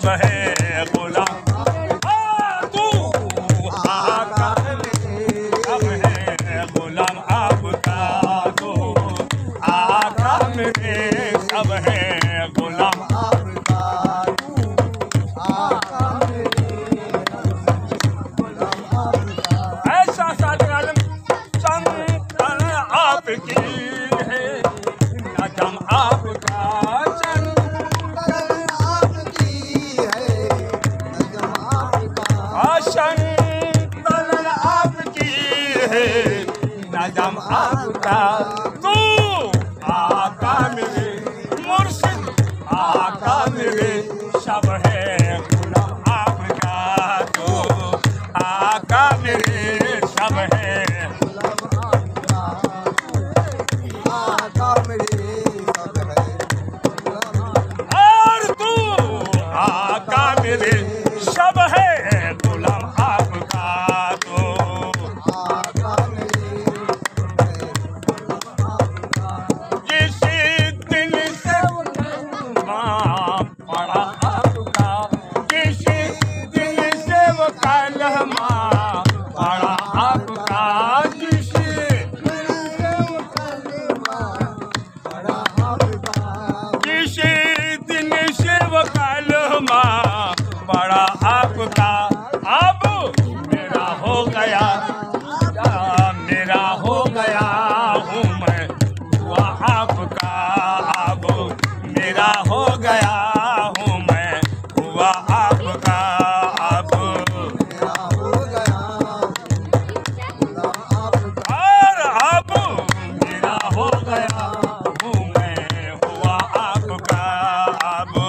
सब है गुलाम गुलाम आपका तो। आका मेरे सब है। आका तू आका मिले मुर्शिद आका मिले सब है। का अब और अब मेरा हो गया हूँ मैं हुआ आपका अब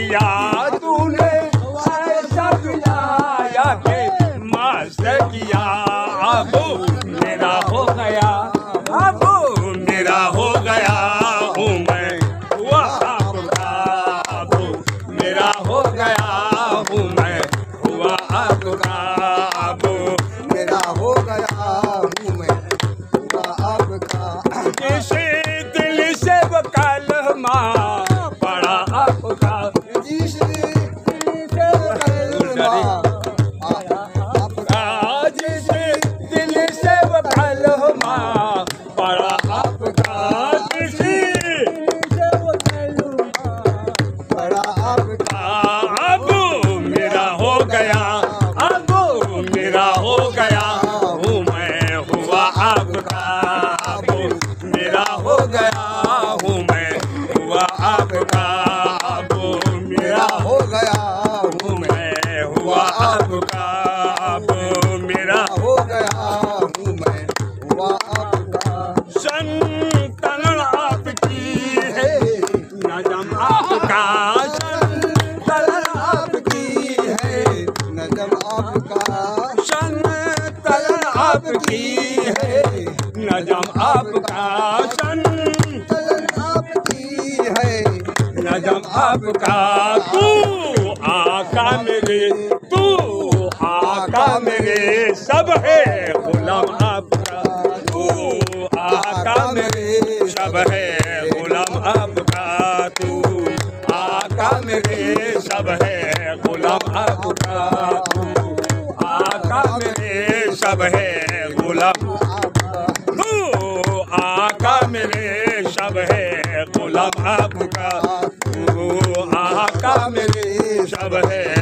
诶呀。啊、आपकी है। नजम आपका संतलन चलन आपकी है नजम आपका तू, आका मेरे, तू, आका मेरे, सब है गुलाम आपका। तू, आका मेरे, सब है गुलाम आपका। तू, आका मेरे, सब है गुलाम आपका। सब है गुलाम। आका मेरे सब है गुलाम आपका। आका मेरे सब है